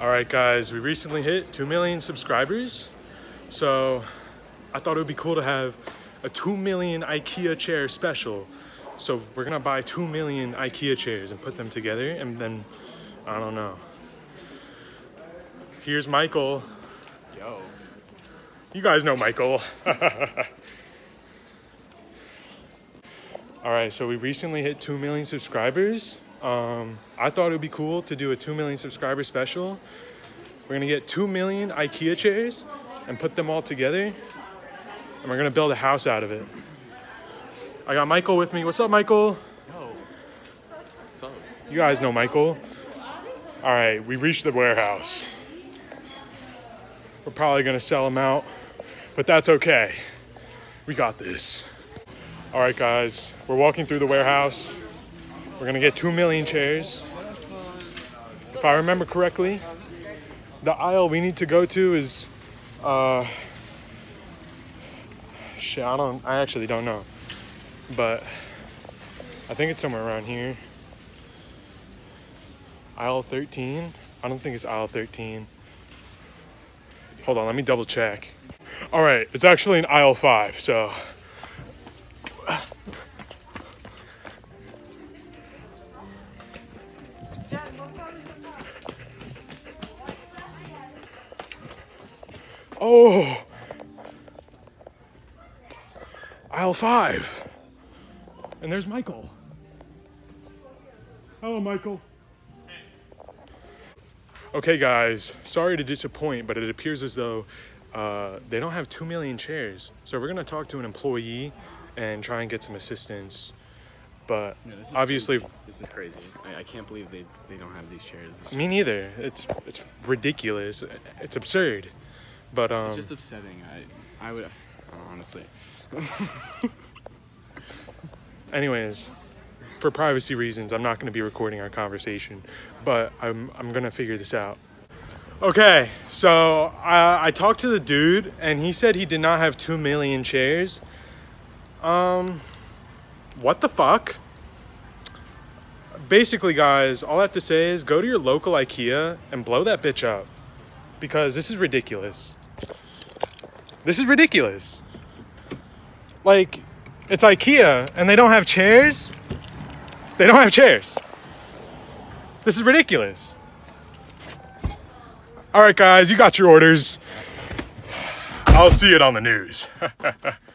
All right, guys, we recently hit 2 million subscribers. So I thought it would be cool to have a 2 million IKEA chair special. So we're gonna buy 2 million IKEA chairs and put them together and then, I don't know. Here's Michael. Yo. You guys know Michael. All right, so we recently hit 2 million subscribers. Um, I thought it would be cool to do a 2 million subscriber special. We're gonna get 2 million IKEA chairs and put them all together. And we're gonna build a house out of it. I got Michael with me. What's up, Michael? Yo. What's up? You guys know Michael. All right, we reached the warehouse. We're probably gonna sell them out, but that's okay. We got this. All right, guys, we're walking through the warehouse. We're gonna get two million chairs. If I remember correctly, the aisle we need to go to is, uh, shit, I don't, I actually don't know. But I think it's somewhere around here. Aisle 13? I don't think it's aisle 13. Hold on, let me double check. All right, it's actually in aisle five, so. Oh! Aisle five. And there's Michael. Hello, Michael. Okay, guys, sorry to disappoint, but it appears as though uh, they don't have 2 million chairs. So we're going to talk to an employee and try and get some assistance. But this obviously, crazy. This is crazy. I, I can't believe they, they don't have these chairs. It's, me neither. It's it's ridiculous. It's absurd. But um, it's just upsetting. I I would honestly. anyways, for privacy reasons, I'm not going to be recording our conversation, but I'm I'm going to figure this out. Okay, so I, I talked to the dude, and he said he did not have two million chairs. Um, what the fuck? Basically, guys, all I have to say is go to your local IKEA and blow that bitch up, because this is ridiculous. This is ridiculous. Like, it's IKEA, and they don't have chairs. They don't have chairs. This is ridiculous. All right, guys, you got your orders. I'll see it on the news.